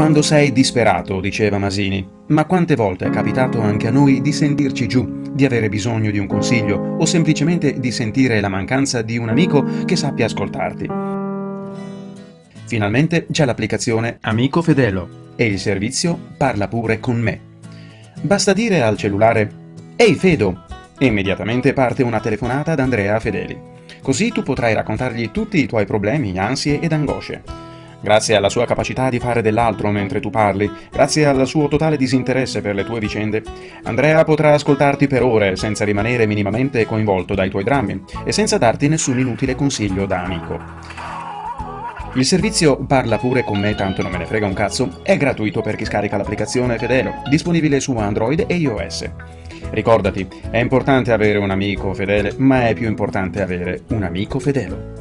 quando sei disperato, diceva Masini. Ma quante volte è capitato anche a noi di sentirci giù, di avere bisogno di un consiglio o semplicemente di sentire la mancanza di un amico che sappia ascoltarti? Finalmente c'è l'applicazione Amico Fedelo e il servizio Parla pure con me. Basta dire al cellulare Ehi Fedo! E immediatamente parte una telefonata ad Andrea Fedeli. Così tu potrai raccontargli tutti i tuoi problemi, ansie ed angosce. Grazie alla sua capacità di fare dell'altro mentre tu parli, grazie al suo totale disinteresse per le tue vicende, Andrea potrà ascoltarti per ore senza rimanere minimamente coinvolto dai tuoi drammi e senza darti nessun inutile consiglio da amico. Il servizio Parla pure con me, tanto non me ne frega un cazzo, è gratuito per chi scarica l'applicazione Fedelo, disponibile su Android e iOS. Ricordati, è importante avere un amico fedele, ma è più importante avere un amico fedelo.